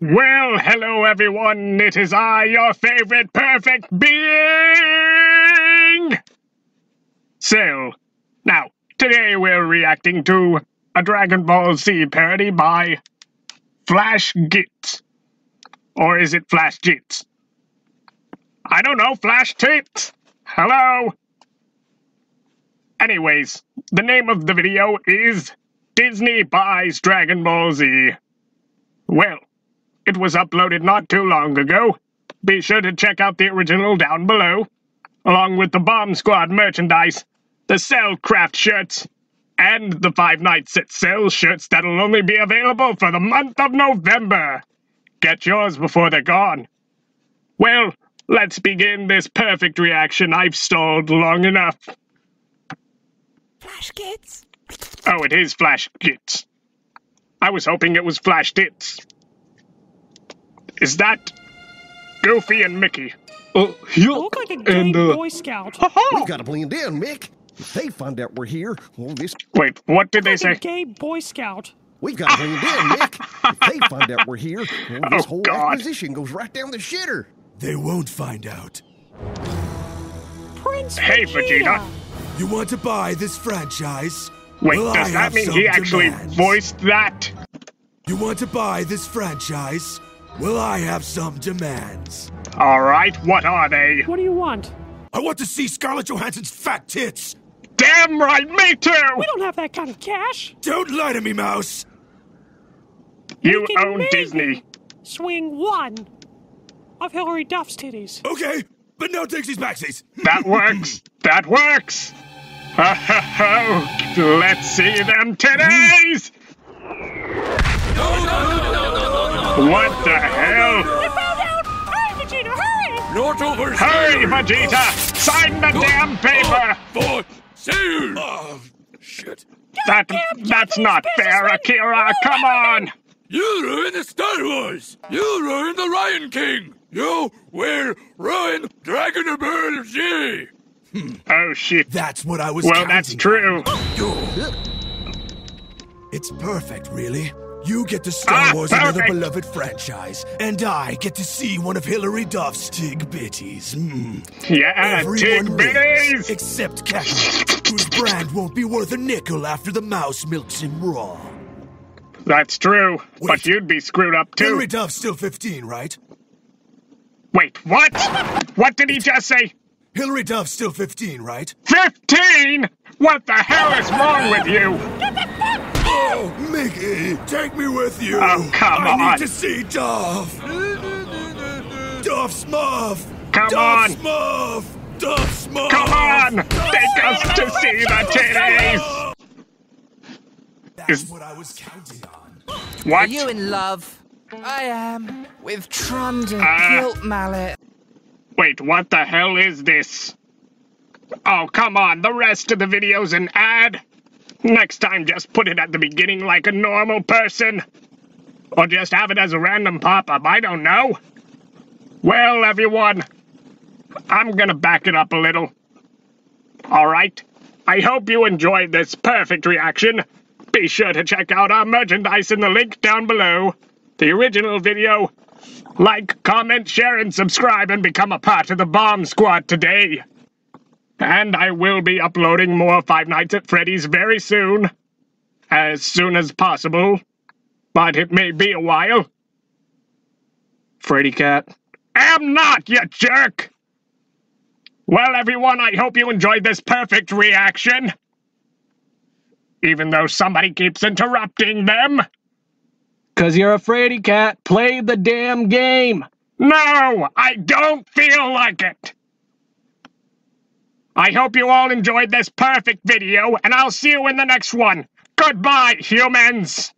Well, hello everyone. It is I, your favorite perfect being, Cell. Now, today we're reacting to a Dragon Ball Z parody by Flash Gits. Or is it Flash Jits? I don't know, Flash Tits. Hello. Anyways, the name of the video is Disney Buys Dragon Ball Z. Well, it was uploaded not too long ago. Be sure to check out the original down below, along with the Bomb Squad merchandise, the Cellcraft shirts, and the Five Nights at Cell shirts that'll only be available for the month of November. Get yours before they're gone. Well, let's begin this perfect reaction I've stalled long enough. Flash Kids. Oh, it is Flash Gits. I was hoping it was Flash Tits. Is that Goofy and Mickey? Uh, yeah. Look like a gay and, uh, Boy Scout. We gotta blend in, Mick. If they find out we're here, well, this Wait, what did they Like a say? gay Boy Scout. we've gotta blend in, Mick. If they find out we're here, well, this Oh, whole God. acquisition goes right down the shitter. They won't find out. Prince Hey, Vegeta. Vegeta. You want to buy this franchise? Wait, Well, does I that mean some he actually demands. voiced that? You want to buy this franchise? Well, I have some demands. Alright, what are they? What do you want? I want to see Scarlett Johansson's fat tits. Damn right, me too! We don't have that kind of cash. Don't lie to me, Mouse. You we own Disney. Swing one of Hilary Duff's titties. Okay, but no takesies backsies. That works. that works. Let's see them titties! What the hell? I found out! Hurry, Vegeta, hurry! Not over Hurry, Vegeta! Sign the damn paper! For sale! Oh, shit. That Goddamn that's not fair! Akira. Come on! You ruined the Star Wars! You ruined the Lion King! You will ruin Dragon Ball Z! Hmm. Oh shit. That's what I was Well, that's true. It's perfect, really. You get to Star Ah, Wars, another beloved franchise, and I get to see one of Hilary Duff's tig bitties. Mm. Yeah, tig Everyone wins, bitties. except Kakarot, whose brand won't be worth a nickel after the mouse milks him raw. That's true, but you'd be screwed up too. Hilary Duff's still 15, right? Wait, what? What did he just say? Hilary Duff's still 15, right? Fifteen? What the hell is wrong with you? Oh, Mickey, take me with you. Oh, come I on. need to see Duff. Duff Smuff. Come Duff on. Smuff. Duff Smuff. Come on! Take us to see the titties! That's Is- what I was counting on. Are you in love? I am. With Trunda Ah. Guilt Mallet. Wait, what the hell is this? Oh, come on, the rest of the video's an ad. Next time, just put it at the beginning like a normal person. Or just have it as a random pop up, I don't know. Well, everyone, I'm gonna back it up a little. Alright, I hope you enjoyed this perfect reaction. Be sure to check out our merchandise in the link down below. The original video, like, comment, share, and subscribe and become a part of the Bomb Squad today. And I will be uploading more Five Nights at Freddy's very soon. As soon as possible. But it may be a while. Freddy Cat. Am not, you jerk! Well, everyone, I hope you enjoyed this perfect reaction. Even though somebody keeps interrupting them. Cause you're a fraidy cat. Play the damn game. No, I don't feel like it. I hope you all enjoyed this perfect video, and I'll see you in the next one. Goodbye, humans!